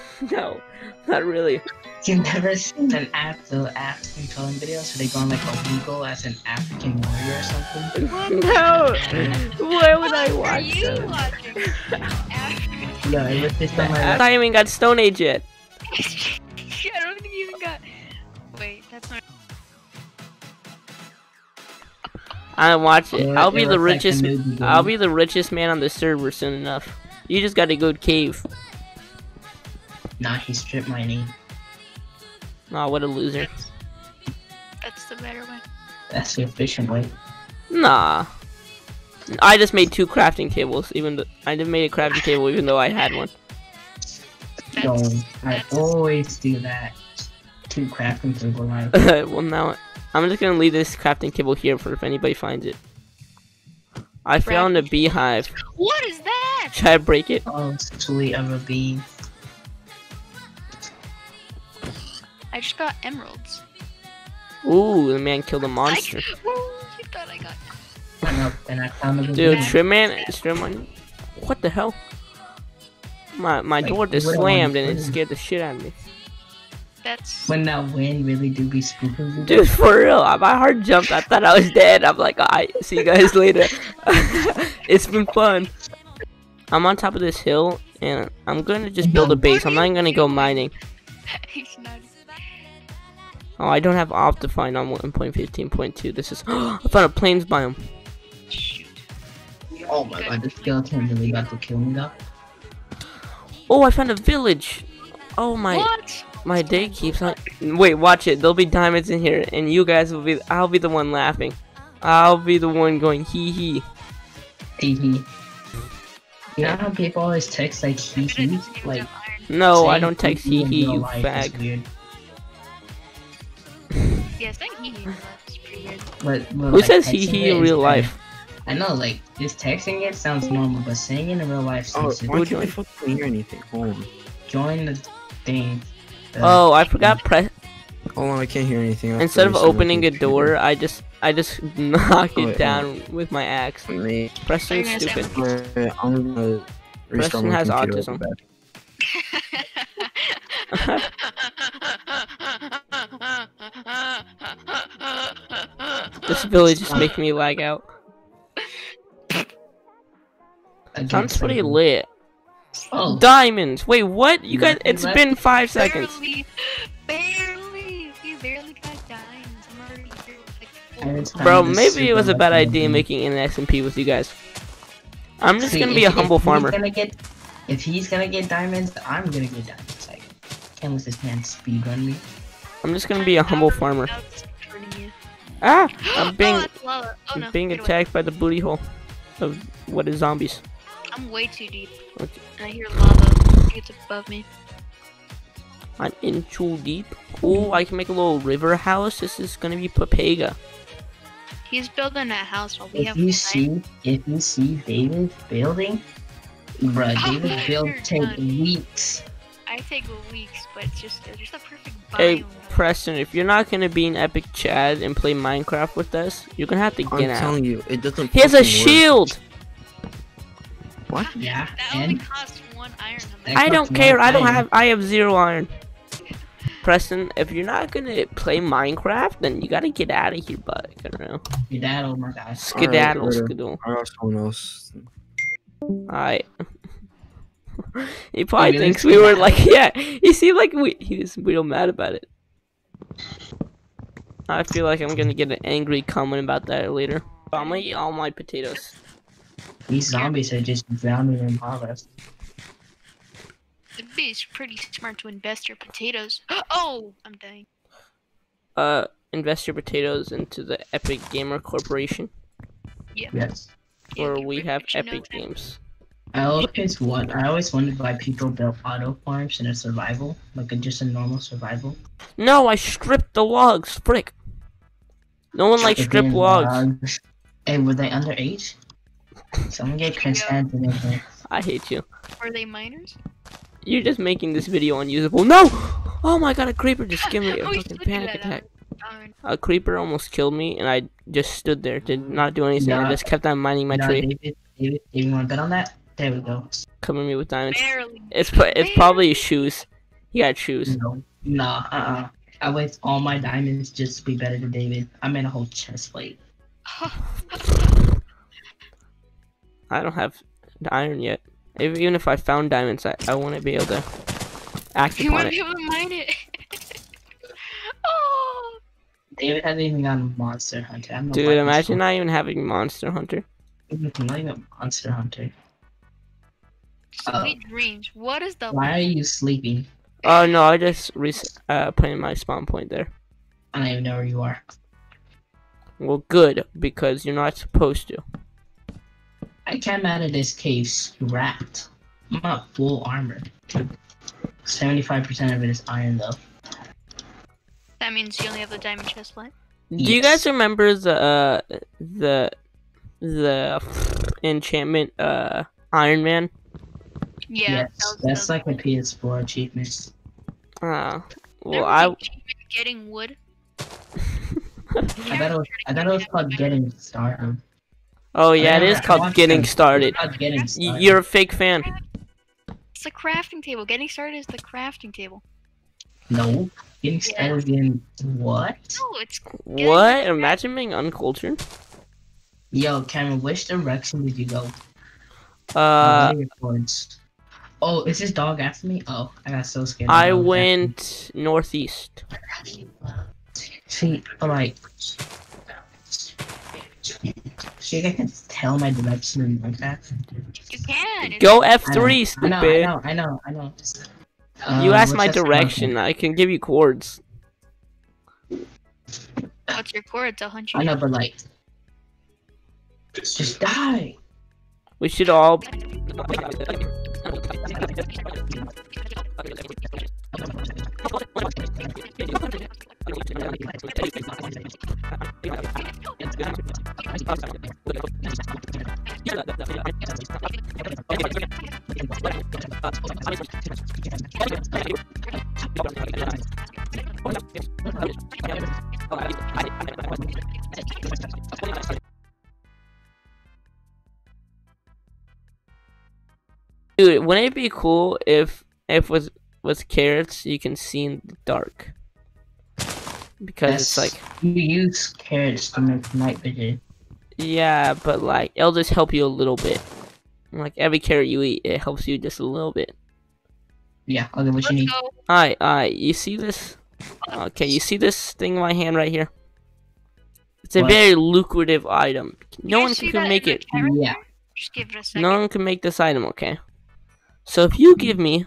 No, not really. You've never seen an app, the app controlling videos, so they go on like a Omegle as an African warrior or something? No. Why would I What are watch you those? watching? African- Yeah, it was just on my I haven't even got Stone Age yet. I don't think you even got. Wait, that's not. I don't watch it. Or I'll it be the looks like richest. I'll be the richest man on the server soon enough. You just got to go cave. Nah, he's strip mining. Oh, what a loser. That's, that's the better way. That's the efficient way. Nah. I just made two crafting tables. Even though I just made a crafting table, even though I had one. No, That's, I always do that. Two crafting table life. well, now I'm just gonna leave this crafting table here for if anybody finds it. I found a beehive. What is that? Should I break it? Oh, sweet of a bee. I just got emeralds. Ooh, the man killed a monster. I, Woo, oh, you thought I got. Went and I found Dude, bee. Shrimp Man, Shrimp Man. What the hell? My my Like, door just what am I slammed and it scared the shit out of me. That's. When that wind really do be spooking me. Dude, for real, uh, my heart jumped. I thought I was dead. I'm like, alright, see you guys later. it's been fun. I'm on top of this hill and I'm gonna just build a base. I'm not even gonna go mining. He's not. Oh, I don't have Optifine on 1.15.2. This is. I found a plains biome. Shoot. Oh my god, the skeleton really about to kill me though. Oh, I found a village. Oh my. What? My day keeps on. Wait, watch it. There'll be diamonds in here, and you guys will be. I'll be the one laughing. I'll be the one going hee hee. Hee hee. You know how people always text like hee hee? Like. No, I don't text hee hee hee, in real you life is fag. Weird. Yeah, saying hee hee is pretty good. But, but Who like, says hee texting hee it in real life? I know, like, just texting it sounds normal, but saying it in real life Oh, sounds why Who can't I fucking hear anything? Hold on. Join the thing. the- Oh, I forgot. Press Hold on, I can't hear anything. I have instead of opening a computer. door, I just I just knock Oh, it wait, down with my axe. Wait, Preston's Are you gonna say stupid. wait, I'm gonna Preston has autism. This ability just making me lag out. against Sounds pretty lit. Oh, Diamonds. Wait, what? You guys? Nothing It's left? been five seconds. Barely, barely. We barely got dimes. I'm already like, four. Bro, maybe it was a bad idea making an SMP with you guys. I'm just See, gonna be a humble farmer. Gonna get, if he's gonna get diamonds, I'm gonna get diamonds. Like, can't let this man speedrun me. I'm just gonna be a humble Power farmer. Without supporting you. Ah! I'm being oh, that's lava. Oh, I'm no, being get away. attacked by the booty hole of what is zombies. I'm way too deep. Okay. I hear lava. It's above me. I'm in too deep. Oh, I can make a little river house. This is gonna be Papega. He's building a house while we If have you see, if you see David building, bruh, Oh, David build you're take done. weeks. I take weeks, but it's just it's just a perfect Hey. Preston, if you're not gonna be an epic Chad and play Minecraft with us, you're gonna have to get out. I'm telling you, it doesn't. He has a fucking work. shield. What? Yeah, That only costs one iron. on That that. I don't care. I don't iron. have. I have zero iron. Preston, if you're not gonna play Minecraft, then you gotta get out of here, bud. I don't know. your dad, oh my gosh. Skedaddle, Alright, skedaddle. I got someone else. Alright. He probably really thinks we were skedaddle. like, yeah. He seemed like we he was real mad about it. I feel like I'm gonna get an angry comment about that later. I'm gonna eat all my potatoes. These zombies are just drowning in harvest. It'd be pretty smart to invest your potatoes. Oh, I'm dying. Uh, invest your potatoes into the Epic Gamer Corporation, Yes. Yeah, where get we have epic time. games. I always want. I always wondered why people built auto farms in a survival, like a, just a normal survival. No, I stripped the logs. Frick. No one likes But stripped then logs. Hey, were they underage? Someone get consent in here. I hate you. Were they minors? You're just making this video unusable. No! Oh my god, a creeper just gave me a fucking panic attack. A creeper almost killed me, and I just stood there, did not do anything. I just kept on mining my No, tree. David, David, David, you want to bet on that? There we go. Covering me with diamonds. Barely. It's pro- it's probably shoes. He got shoes. No, nah, uh, uh I waste all my diamonds just to be better than David. I made a whole chest plate. I don't have the iron yet. If, even if I found diamonds, I, I wouldn't be able to act you upon won't be able to mine it. oh. David hasn't even gotten Monster Hunter. I don't Dude, imagine not even having Monster Hunter. Not even Monster Hunter. Uh, Sweet dreams. What is the Why are you sleeping? Oh no, I just re- uh put in my spawn point there. I don't even know where you are. Well, good because you're not supposed to. I came out of this cave strapped. I'm not full armor. 75% of it is iron though. That means you only have the diamond chest plate. Do you guys remember the uh the the enchantment uh Iron Man? Yeah. yes, that was that's the- like a PS4 achievement. Uh, well, Remember I the achievement Getting wood. I thought it was, I thought it was called getting started. oh yeah, it I is called getting started. It's called getting started. You're a fake fan. It's the crafting table. Getting started is the crafting table. No, getting started in what? No, it's What? Imagine being uncultured. Yo, Cameron, which direction did you go? Uh, Oh, is this dog after me? Oh, I got so scared. I The dog was went northeast. after me. See, I'm like, so you can tell my direction in Minecraft. you can. Go F3, I know, I know, I know, I know. You Uh, asked my that sound? direction. I can give you chords. What's your chords? I'll hunt you. I know, but like, just die. We should all. 私たちは。Dude, wouldn't it be cool if if with with carrots you can see in the dark? Because it's like you use carrots to make night vision. yeah, but like it'll just help you a little bit. Like every carrot you eat, it helps you just a little bit. Yeah, okay, what Let's you need? Alright, alright, you see this? Okay, you see this thing in my hand right here? It's a What? very lucrative item. No You one can make it. Yeah. Just give it a second. No one can make this item, okay? So if you give me,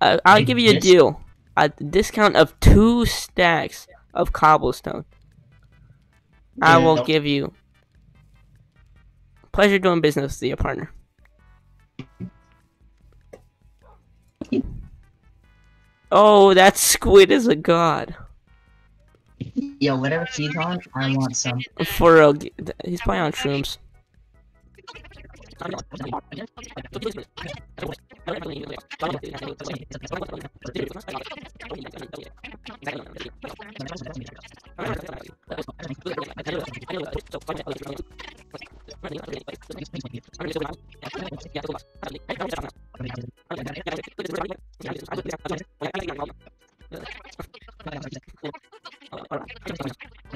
uh, I'll give you a deal. A discount of two stacks of cobblestone. I will give you. Pleasure doing business with your partner. Oh, that squid is a god. Yo, whatever he's on, I want some. For real, he's probably on shrooms.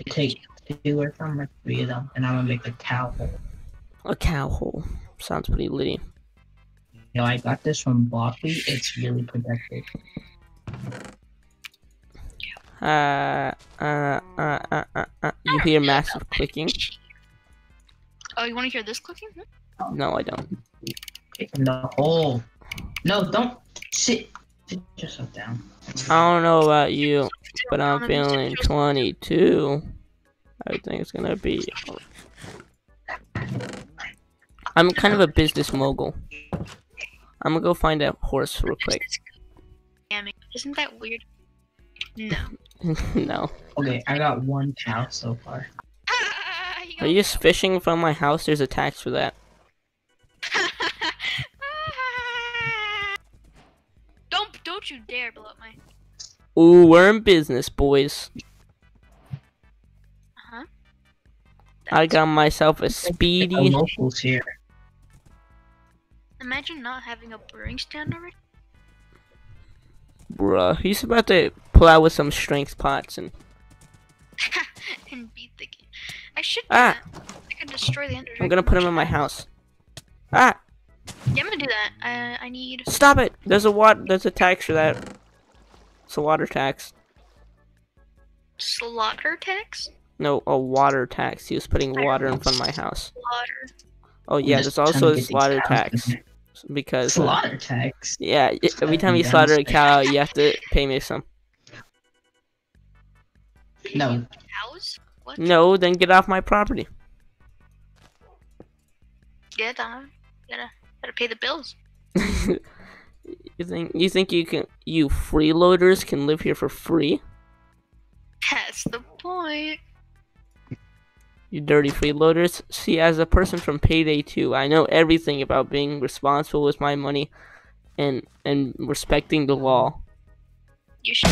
Take two or from three of them, and I'm gonna make a cow hole. A cow hole. Sounds pretty litty. Yo, I got this from Boffy. It's really protected. Uh, uh, uh, uh, uh, uh. You hear massive clicking? Oh, you want to hear this clicking? No, I don't. Taking the hole. No, don't sit. Sit yourself down. I don't know about you, but I'm Um, feeling 22. I think it's gonna be. I'm kind of a business mogul. I'm gonna go find a horse real quick. Damn it. Isn't that weird? No. no. Okay, I got one cow so far. Ah, he Are you just fishing from my house? There's a tax for that. don't don't you dare blow up my. Ooh, we're in business, boys. Uh-huh. I got myself a speedy. locals here. Imagine not having a brewing stand already. Bruh, he's about to pull out with some strength pots and and beat the game. I should do Ah. that. I could destroy the ender. I'm gonna put him in my house. Ah, Yeah, I'm gonna do that. I I need stop it! There's a water. There's a tax for that. It's a water tax. slaughter tax. No, a water tax. He was putting water in front of my house. Slaughter. Oh yeah, there's also a get slaughter cows tax in. because uh, Slaughter tax. yeah, y- every time you slaughter a cow, you have to pay me some. No, Cows? What? No, then get off my property. Yeah, Donna. Gotta gotta pay the bills. you think you think you can you freeloaders can live here for free? That's the point you dirty freeloaders. See, as a person from Payday 2, I know everything about being responsible with my money and and respecting the law. You should.